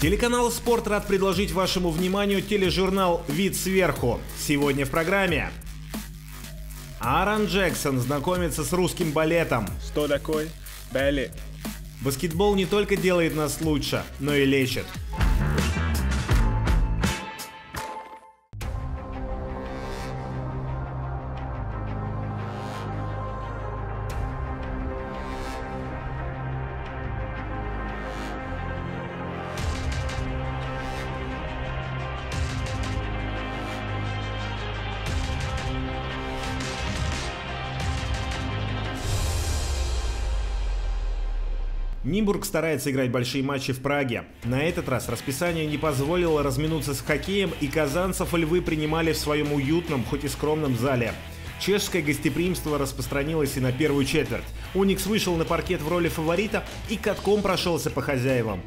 Телеканал «Спорт» рад предложить вашему вниманию тележурнал «Вид сверху». Сегодня в программе Аарон Джексон знакомится с русским балетом. Что такое балет? Баскетбол не только делает нас лучше, но и лечит. Нимбург старается играть большие матчи в Праге. На этот раз расписание не позволило разминуться с хоккеем, и казанцев львы принимали в своем уютном, хоть и скромном зале. Чешское гостеприимство распространилось и на первую четверть. Уникс вышел на паркет в роли фаворита и катком прошелся по хозяевам.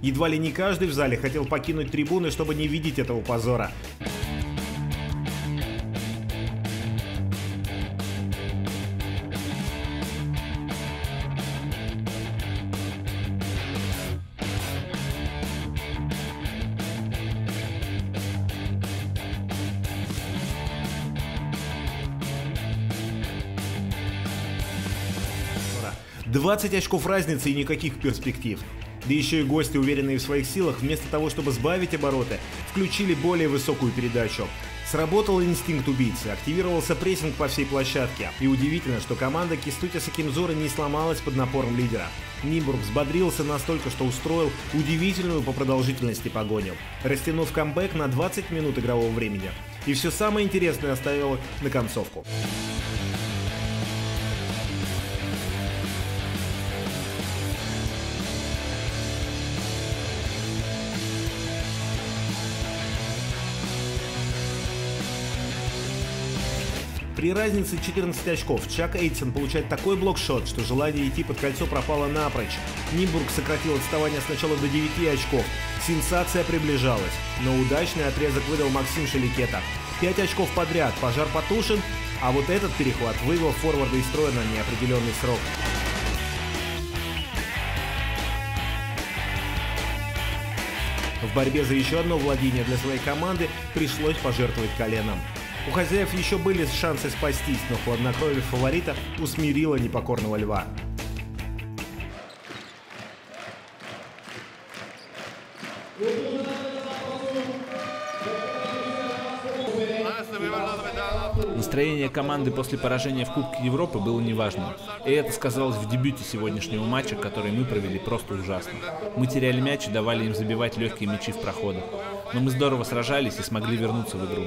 Едва ли не каждый в зале хотел покинуть трибуны, чтобы не видеть этого позора. 20 очков разницы и никаких перспектив. Да еще и гости, уверенные в своих силах, вместо того, чтобы сбавить обороты, включили более высокую передачу. Сработал инстинкт убийцы, активировался прессинг по всей площадке. И удивительно, что команда Кистутиса Кимзора не сломалась под напором лидера. Нимбург взбодрился настолько, что устроил удивительную по продолжительности погоню, растянув камбэк на 20 минут игрового времени. И все самое интересное оставил на концовку. При разнице 14 очков Чак Эйтсон получает такой блокшот, что желание идти под кольцо пропало напрочь. Нимбург сократил отставание сначала до 9 очков. Сенсация приближалась, но удачный отрезок выдал Максим Шеликета. 5 очков подряд, пожар потушен, а вот этот перехват вывел форварда из строя на неопределенный срок. В борьбе за еще одно владение для своей команды пришлось пожертвовать коленом. У хозяев еще были шансы спастись, но хладнокровие фаворита усмирило непокорного льва. Настроение команды после поражения в Кубке Европы было неважным. И это сказалось в дебюте сегодняшнего матча, который мы провели просто ужасно. Мы теряли мяч и давали им забивать легкие мячи в проходах. Но мы здорово сражались и смогли вернуться в игру.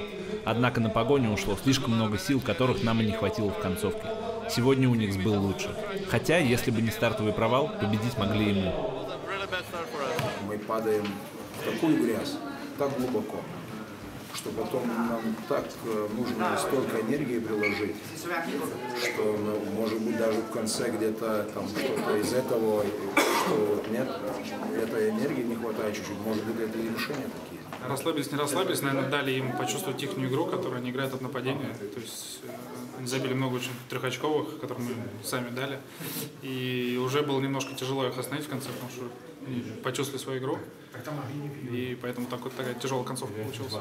Однако на погоню ушло слишком много сил, которых нам и не хватило в концовке. Сегодня Уникс был лучше. Хотя, если бы не стартовый провал, победить могли и мы. мы падаем в такую грязь, так глубоко, что потом нам так э, нужно столько энергии приложить, что, ну, может быть, даже в конце где-то там что-то из этого, что нет, этой энергии не хватает чуть-чуть, может быть, это и решения такие. Расслабились, не расслабились, наверное, дали им почувствовать их игру, которую они играют от нападения. То есть э, они забили много очень трехочковых, которые мы сами дали. И уже было немножко тяжело их остановить в конце, потому что они почувствовали свою игру. И поэтому так вот такая тяжелая концовка получилась.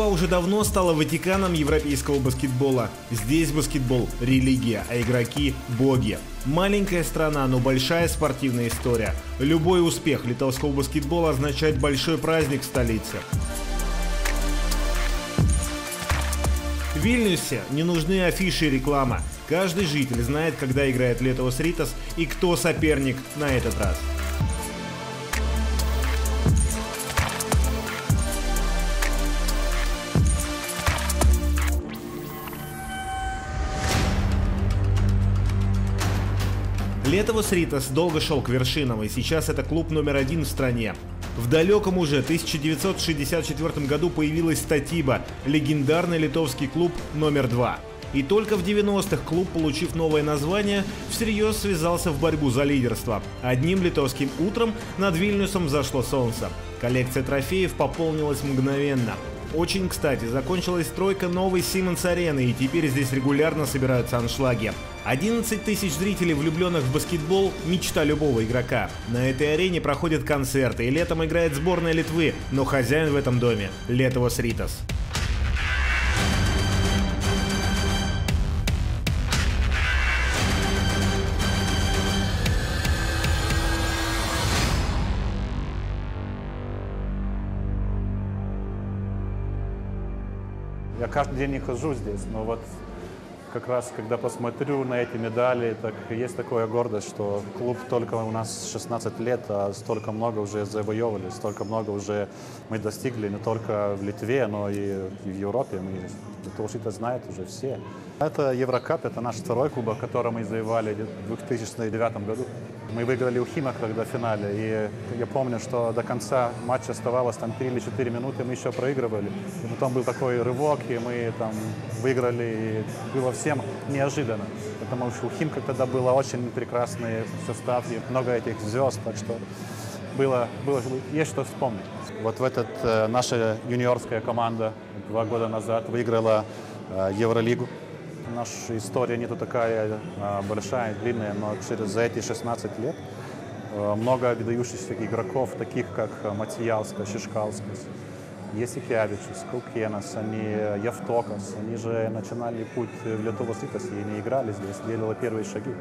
Литва уже давно стала Ватиканом европейского баскетбола. Здесь баскетбол – религия, а игроки – боги. Маленькая страна, но большая спортивная история. Любой успех литовского баскетбола означает большой праздник в столице. В Вильнюсе не нужны афиши и реклама. Каждый житель знает, когда играет Летовос Ритас и кто соперник на этот раз. Летовос Ритас долго шел к вершинам, и сейчас это клуб номер один в стране. В далеком уже 1964 году появилась Статиба, легендарный литовский клуб номер два. И только в 90-х клуб, получив новое название, всерьез связался в борьбу за лидерство. Одним литовским утром над Вильнюсом зашло солнце. Коллекция трофеев пополнилась мгновенно. Очень кстати, закончилась стройка новой Siemens арены и теперь здесь регулярно собираются аншлаги. 11 тысяч зрителей, влюбленных в баскетбол – мечта любого игрока. На этой арене проходят концерты, и летом играет сборная Литвы, но хозяин в этом доме – Летовос Ритас. Каждый день не хожу здесь, но вот как раз, когда посмотрю на эти медали, так есть такая гордость, что клуб только у нас 16 лет, а столько много уже завоевывали, столько много уже мы достигли не только в Литве, но и в Европе. Мы, это уже это знают уже все. Это Еврокап, это наш второй клуб, который мы завоевали в 2009 году. Мы выиграли у Хима когда в финале, и я помню, что до конца матча оставалось там 3 или 4 минуты, мы еще проигрывали. И потом был такой рывок, и мы там выиграли, и было всем неожиданно. Потому что у Химка тогда был очень прекрасный состав, и много этих звезд, так что было, было есть что вспомнить. Вот в этот э, наша юниорская команда два года назад выиграла э, Евролигу. Наша история не такая э, большая, длинная, но через эти 16 лет э, много выдающихся игроков, таких как Мацияускас, Шишкаускас, Ясикявичюс, Каукенас, они Явтокас, они же начинали путь в Летувос Ритас и не играли здесь, делали первые шаги.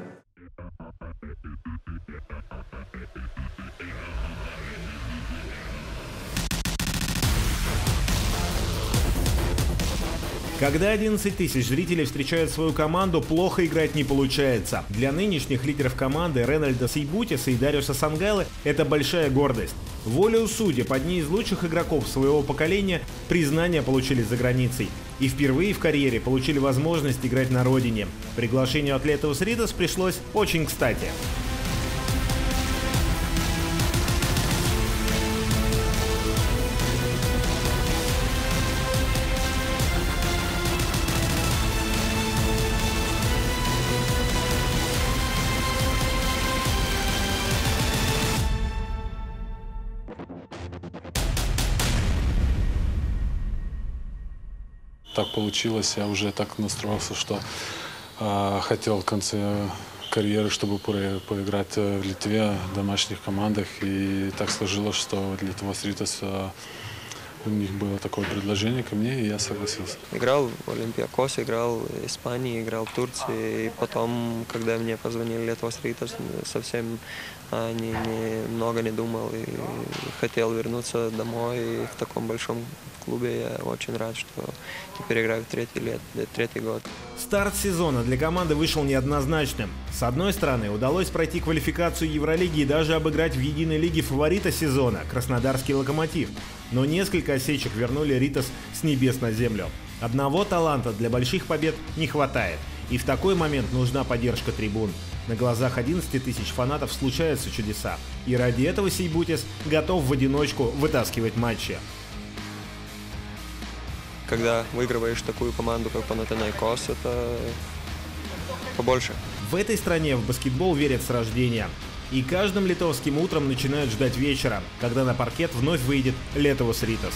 Когда 11 тысяч зрителей встречают свою команду, плохо играть не получается. Для нынешних лидеров команды Ренальдаса Сейбутиса и Дариуса Сангайлы это большая гордость. Волею судеб одни из лучших игроков своего поколения признания получили за границей. И впервые в карьере получили возможность играть на родине. Приглашению атлета Ридас пришлось очень кстати. Получилось. Я уже так настроился, что э, хотел в конце карьеры, чтобы по поиграть в Литве, в домашних командах. И так сложилось, что Литва Сритас э, у них было такое предложение ко мне, и я согласился. Играл в Олимпиакосе, играл в Испании, играл в Турции. И потом, когда мне позвонили Летвос Ритас, совсем а, не, не, много не думал и хотел вернуться домой. И в таком большом клубе я очень рад, что теперь играю в третий, лет, третий год. Старт сезона для команды вышел неоднозначным. С одной стороны, удалось пройти квалификацию Евролиги и даже обыграть в единой лиге фаворита сезона – Краснодарский «Локомотив». Но несколько осечек вернули Ритас с небес на землю. Одного таланта для больших побед не хватает. И в такой момент нужна поддержка трибун. На глазах 11 тысяч фанатов случаются чудеса. И ради этого Сейбутис готов в одиночку вытаскивать матчи. Когда выигрываешь такую команду, как Панатинаикос, это побольше. В этой стране в баскетбол верят с рождения. И каждым литовским утром начинают ждать вечера, когда на паркет вновь выйдет Летувос Ритас.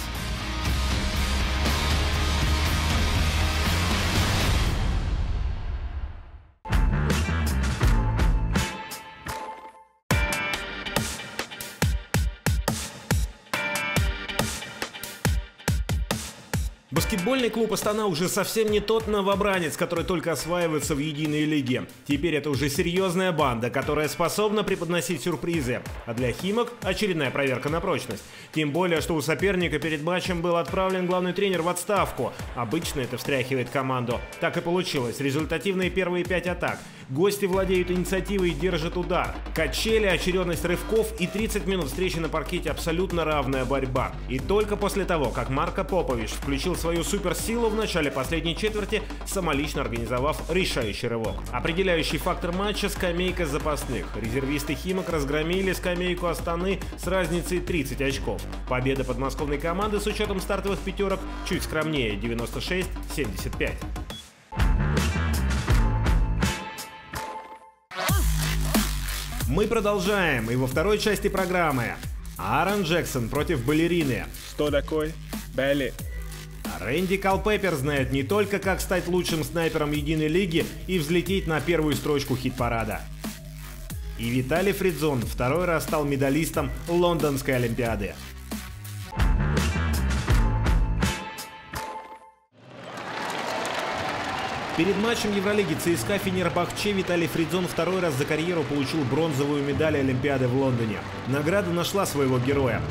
Баскетбольный клуб Астана уже совсем не тот новобранец, который только осваивается в единой лиге. Теперь это уже серьезная банда, которая способна преподносить сюрпризы. А для Химок очередная проверка на прочность. Тем более, что у соперника перед матчем был отправлен главный тренер в отставку. Обычно это встряхивает команду. Так и получилось. Результативные первые пять атак. Гости владеют инициативой и держат удар. Качели, очередность рывков и 30 минут встречи на паркете абсолютно равная борьба. И только после того, как Марко Попович включил свою суперсилу в начале последней четверти, самолично организовав решающий рывок. Определяющий фактор матча – скамейка запасных. Резервисты Химок разгромили скамейку Астаны с разницей 30 очков. Победа подмосковной команды с учетом стартовых пятерок чуть скромнее – 96-75. Мы продолжаем, и во второй части программы Аарон Джексон против балерины. Кто такой? Белли. Рэнди Калпеппер знает не только, как стать лучшим снайпером единой лиги и взлететь на первую строчку хит-парада. И Виталий Фридзон второй раз стал медалистом Лондонской Олимпиады. Перед матчем Евролиги ЦСКА Фенербахче Виталий Фридзон второй раз за карьеру получил бронзовую медаль Олимпиады в Лондоне. Награда нашла своего героя.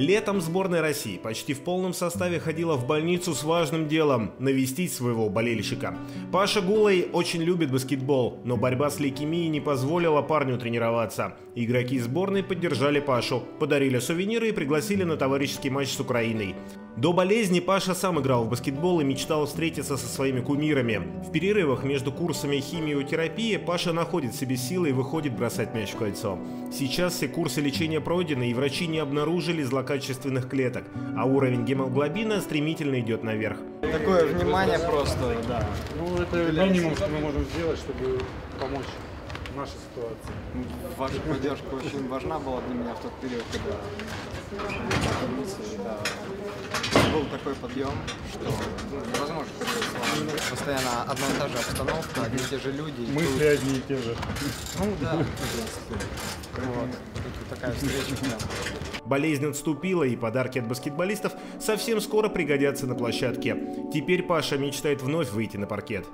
Летом сборная России почти в полном составе ходила в больницу с важным делом – навестить своего болельщика. Паша Гулей очень любит баскетбол, но борьба с лейкемией не позволила парню тренироваться. Игроки сборной поддержали Пашу, подарили сувениры и пригласили на товарищеский матч с Украиной. До болезни Паша сам играл в баскетбол и мечтал встретиться со своими кумирами. В перерывах между курсами химиотерапии Паша находит в себе силы и выходит бросать мяч в кольцо. Сейчас все курсы лечения пройдены и врачи не обнаружили злокачественных клеток, а уровень гемоглобина стремительно идет наверх. Такое внимание просто, да. Ну, это минимум, что мы можем сделать, чтобы помочь нашей ситуации. Ваша поддержка очень важна была для меня в тот период, когда да, был такой подъем, что ну, невозможно. Постоянно одна и та же обстановка, одни и те же люди. Мысли тут- одни и те же. Ну да, в принципе. Вот. Тут такая встреча прям. Болезнь отступила, и подарки от баскетболистов совсем скоро пригодятся на площадке. Теперь Паша мечтает вновь выйти на паркет.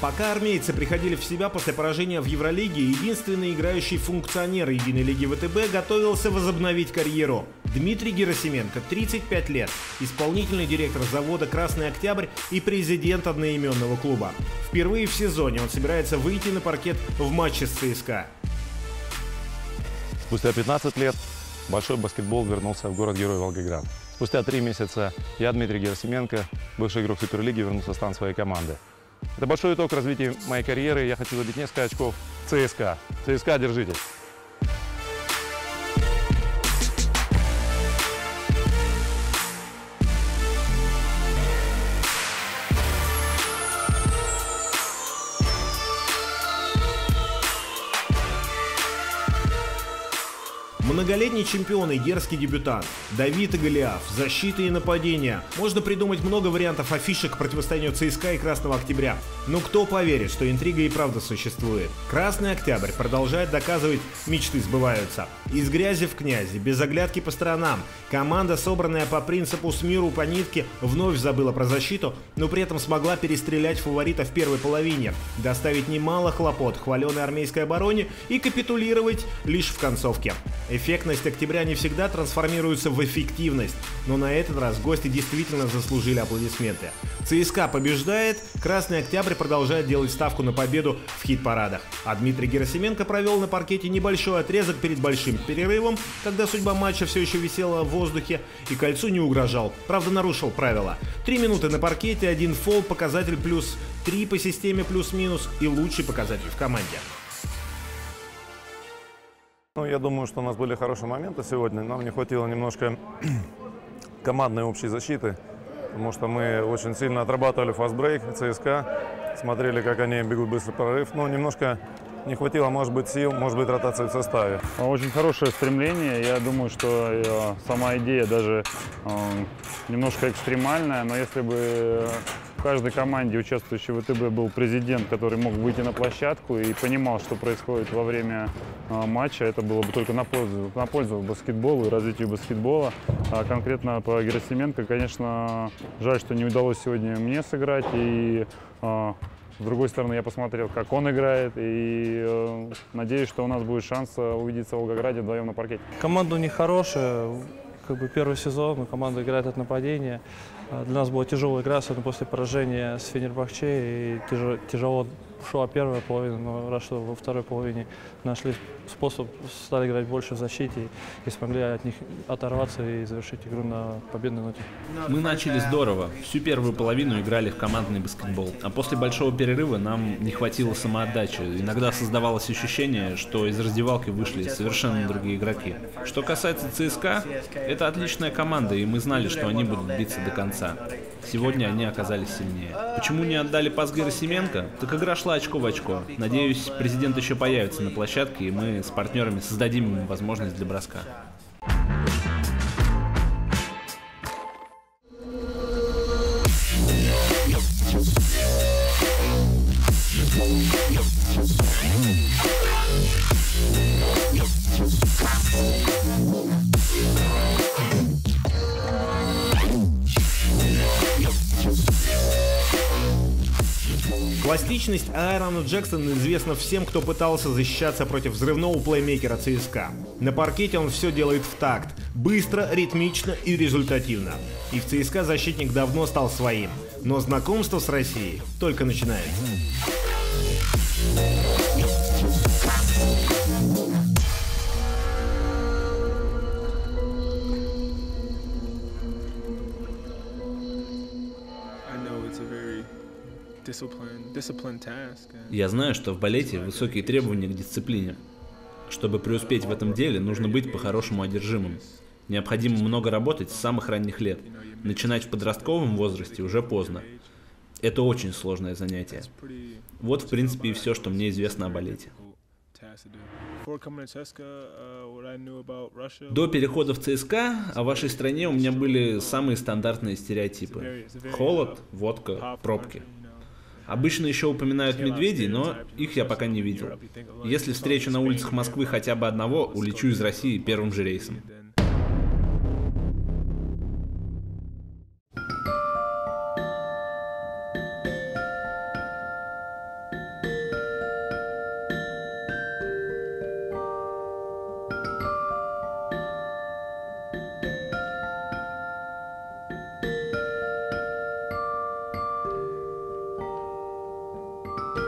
Пока армейцы приходили в себя после поражения в Евролиге, единственный играющий функционер единой лиги ВТБ готовился возобновить карьеру. Дмитрий Герасименко, 35 лет, исполнительный директор завода «Красный Октябрь» и президент одноименного клуба. Впервые в сезоне он собирается выйти на паркет в матче с ЦСКА. Спустя 15 лет большой баскетбол вернулся в город-герой Волгоград. Спустя три месяца я, Дмитрий Герасименко, бывший игрок Суперлиги, вернулся в стан своей команды. Это большой итог развития моей карьеры. Я хочу забить несколько очков ЦСКА. ЦСКА, держитесь. Многолетний чемпион и дерзкий дебютант. Давид и Голиаф. Защита и нападение. Можно придумать много вариантов афишек к противостоянию ЦСКА и Красного Октября. Но кто поверит, что интрига и правда существует? Красный Октябрь продолжает доказывать, мечты сбываются. Из грязи в князи, без оглядки по сторонам. Команда, собранная по принципу с миру по нитке, вновь забыла про защиту, но при этом смогла перестрелять фаворита в первой половине, доставить немало хлопот хваленой армейской обороне и капитулировать лишь в концовке. Эффектность октября не всегда трансформируется в эффективность, но на этот раз гости действительно заслужили аплодисменты. ЦСКА побеждает, Красный Октябрь продолжает делать ставку на победу в хит-парадах, а Дмитрий Герасименко провел на паркете небольшой отрезок перед большим перерывом, когда судьба матча все еще висела в воздухе и кольцу не угрожал, правда нарушил правила. Три минуты на паркете, один фол, показатель плюс три по системе плюс-минус и лучший показатель в команде. Ну, я думаю, что у нас были хорошие моменты сегодня. Нам не хватило немножко командной общей защиты, потому что мы очень сильно отрабатывали фастбрейк ЦСКА, смотрели, как они бегут быстрый прорыв. Но немножко не хватило, может быть, сил, может быть, ротации в составе. Очень хорошее стремление. Я думаю, что э, сама идея даже э, немножко экстремальная, но если бы э, каждой команде, участвующей в ВТБ, был президент, который мог выйти на площадку и понимал, что происходит во время э, матча, это было бы только на пользу, на пользу баскетболу и развитию баскетбола. А конкретно по Герасименко, конечно, жаль, что не удалось сегодня мне сыграть. И э, С другой стороны, я посмотрел, как он играет, и э, надеюсь, что у нас будет шанс э, увидеться в Волгограде вдвоем на паркете. Команда у них хорошая, как бы первый сезон, команда играет от нападения. Для нас была тяжелая игра, особенно после поражения с Фенербахче, и тяжело, тяжело шла первая половина, но раз что во второй половине нашли способ, стали играть больше в защите и смогли от них оторваться и завершить игру на победной ноте. Мы начали здорово. Всю первую половину играли в командный баскетбол. А после большого перерыва нам не хватило самоотдачи. Иногда создавалось ощущение, что из раздевалки вышли совершенно другие игроки. Что касается ЦСКА, это отличная команда, и мы знали, что они будут биться до конца. Сегодня они оказались сильнее. Почему не отдали пас Герасименко? Так игра шла очко в очко. Надеюсь, президент еще появится на площадке, и мы с партнерами создадим ему возможность для броска. Пластичность Аарона Джексона известна всем, кто пытался защищаться против взрывного плеймейкера ЦСКА. На паркете он все делает в такт, быстро, ритмично и результативно. И в ЦСКА защитник давно стал своим, но знакомство с Россией только начинается. Я знаю, что в балете высокие требования к дисциплине. Чтобы преуспеть в этом деле, нужно быть по-хорошему одержимым. Необходимо много работать с самых ранних лет. Начинать в подростковом возрасте уже поздно. Это очень сложное занятие. Вот, в принципе, и все, что мне известно о балете. До перехода в ЦСКА о вашей стране у меня были самые стандартные стереотипы. Холод, водка, пробки. Обычно еще упоминают медведей, но их я пока не видел. Если встречу на улицах Москвы хотя бы одного, улечу из России первым же рейсом. Я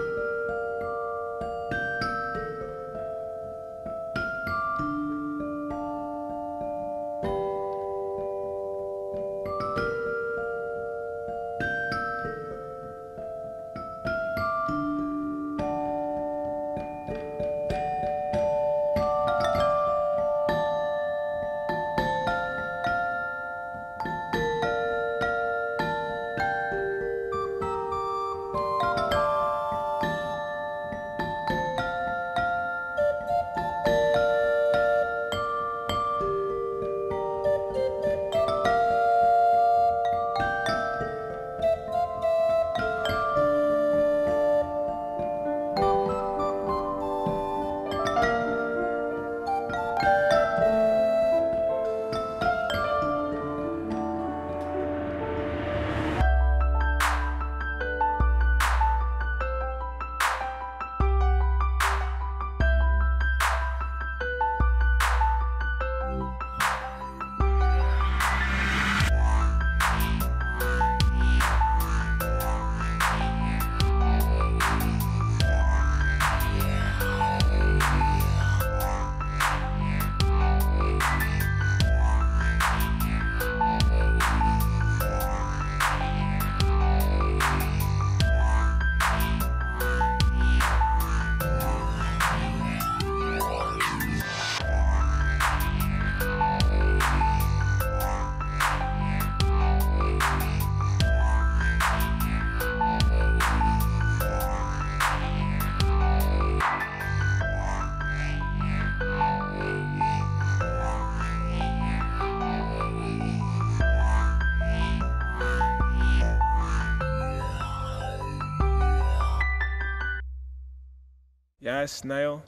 Ass Snail,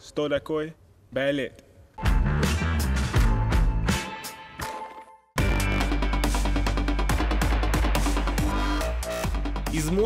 Storakoj, Ballet.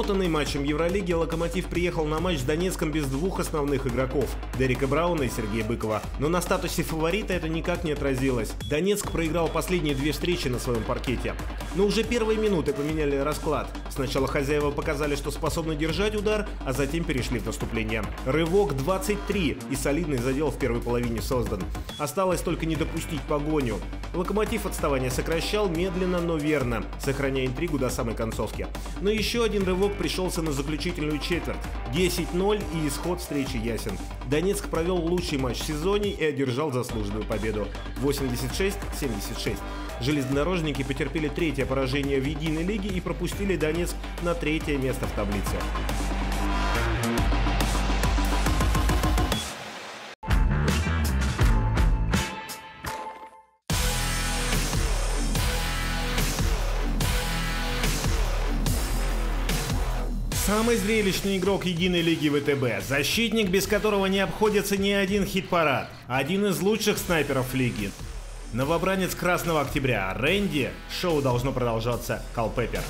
Измотанный матчем Евролиги, Локомотив приехал на матч с Донецком без двух основных игроков – Дерека Брауна и Сергея Быкова. Но на статусе фаворита это никак не отразилось. Донецк проиграл последние две встречи на своем паркете. Но уже первые минуты поменяли расклад. Сначала хозяева показали, что способны держать удар, а затем перешли в наступление. Рывок 23 и солидный задел в первой половине создан. Осталось только не допустить погоню. Локомотив отставание сокращал медленно, но верно, сохраняя интригу до самой концовки. Но еще один рывок пришелся на заключительную четверть. 10-0 и исход встречи ясен. Донецк провел лучший матч в сезоне и одержал заслуженную победу. 86-76. Железнодорожники потерпели третье поражение в единой лиге и пропустили Донецк на третье место в таблице. Самый зрелищный игрок единой лиги ВТБ. Защитник, без которого не обходится ни один хит-парад. Один из лучших снайперов лиги. Новобранец Красного Октября. Рэнди. Шоу должно продолжаться. Калпеппер.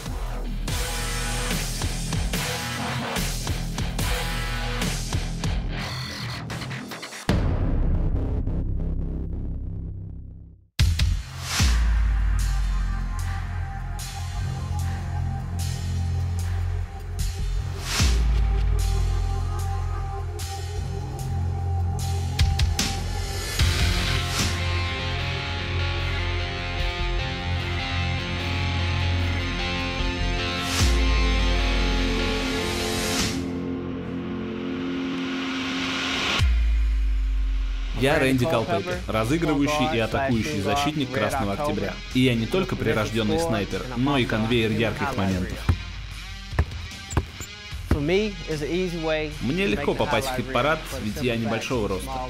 Рэнди Калпеппер, разыгрывающий и атакующий защитник Красного Октября. И я не только прирожденный снайпер, но и конвейер ярких моментов. Мне легко попасть в хит-парад, ведь я небольшого роста.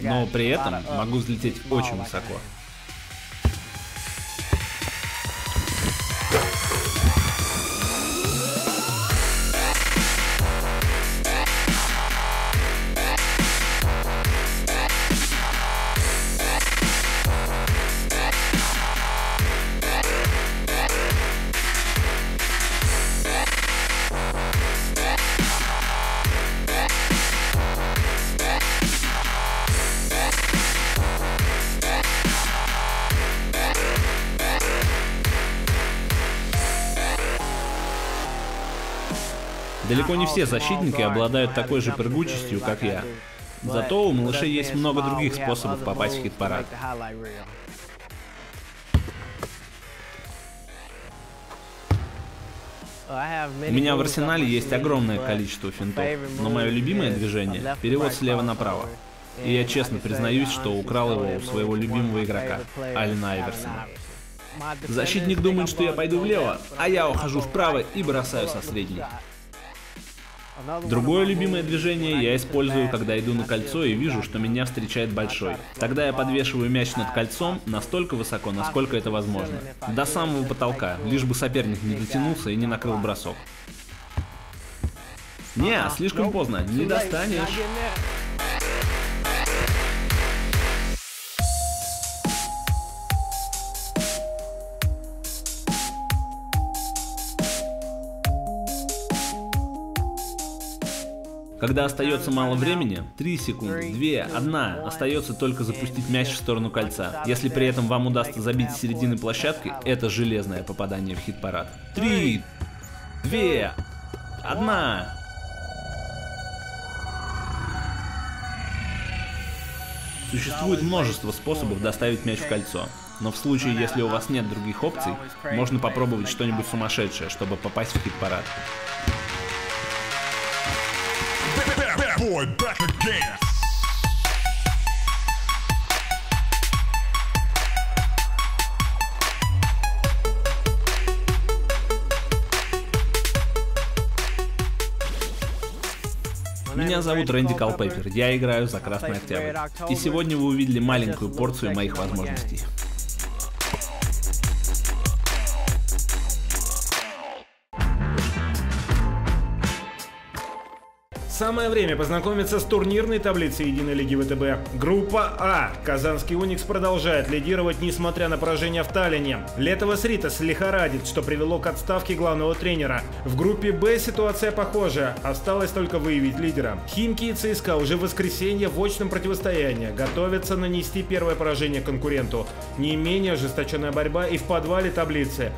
Но при этом могу взлететь очень высоко. Далеко не все защитники обладают такой же прыгучестью, как я. Зато у малышей есть много других способов попасть в хит-парад. У меня в арсенале есть огромное количество финтов, но мое любимое движение — перевод слева направо. И я честно признаюсь, что украл его у своего любимого игрока, Алина Айверсона. Защитник думает, что я пойду влево, а я ухожу вправо и бросаю со средней. Другое любимое движение я использую, когда иду на кольцо и вижу, что меня встречает большой. Тогда я подвешиваю мяч над кольцом настолько высоко, насколько это возможно. До самого потолка, лишь бы соперник не дотянулся и не накрыл бросок. Не, слишком поздно, не достанешь. Когда остается мало времени, 3 секунды, 2, 1, остается только запустить мяч в сторону кольца. Если при этом вам удастся забить с середины площадки, это железное попадание в хит-парад. 3, 2, 1. Существует множество способов доставить мяч в кольцо. Но в случае, если у вас нет других опций, можно попробовать что-нибудь сумасшедшее, чтобы попасть в хит-парад. Boy back again. Меня зовут Рэнди Калпеппер, я играю за Красный Октябрь. И сегодня вы увидели маленькую порцию моих возможностей. Самое время познакомиться с турнирной таблицей Единой Лиги ВТБ. Группа А. Казанский Уникс продолжает лидировать, несмотря на поражение в Таллине. Летова Сритас лихорадит, что привело к отставке главного тренера. В группе Б ситуация похожая, осталось только выявить лидера. Химки и ЦСКА уже в воскресенье в очном противостоянии готовятся нанести первое поражение конкуренту. Не менее ожесточенная борьба и в подвале таблицы.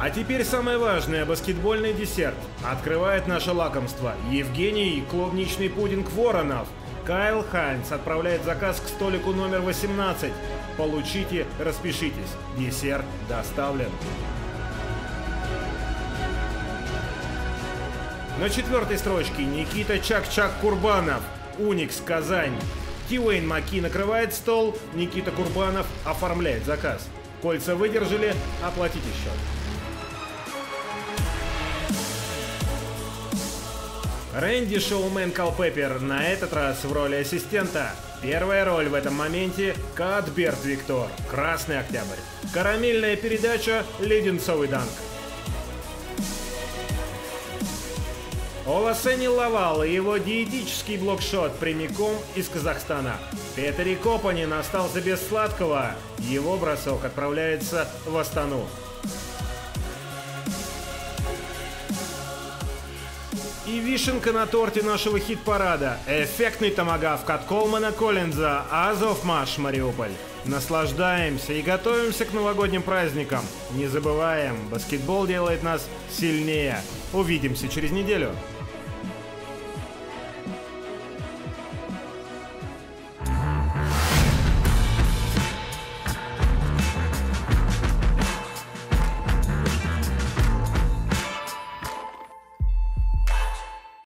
А теперь самое важное – баскетбольный десерт. Открывает наше лакомство. Евгений – клубничный пудинг Воронов. Кайл Хайнс отправляет заказ к столику номер 18. Получите, распишитесь. Десерт доставлен. На четвертой строчке Никита Чак-Чак Курбанов. Уникс Казань. Тиуэйн Маки накрывает стол, Никита Курбанов оформляет заказ. Кольца выдержали, оплатите счет. Рэнди Шоумен Калпеппер на этот раз в роли ассистента. Первая роль в этом моменте – Кадберт Виктор, Красный Октябрь. Карамельная передача – Леденцовый данк. Оласени Лавал и его диетический блокшот прямиком из Казахстана. Петери Копанин остался без сладкого. Его бросок отправляется в Астану. Вишенка на торте нашего хит-парада. Эффектный томагавк от Колмана Коллинза «Азов Маш Мариуполь». Наслаждаемся и готовимся к новогодним праздникам. Не забываем, баскетбол делает нас сильнее. Увидимся через неделю.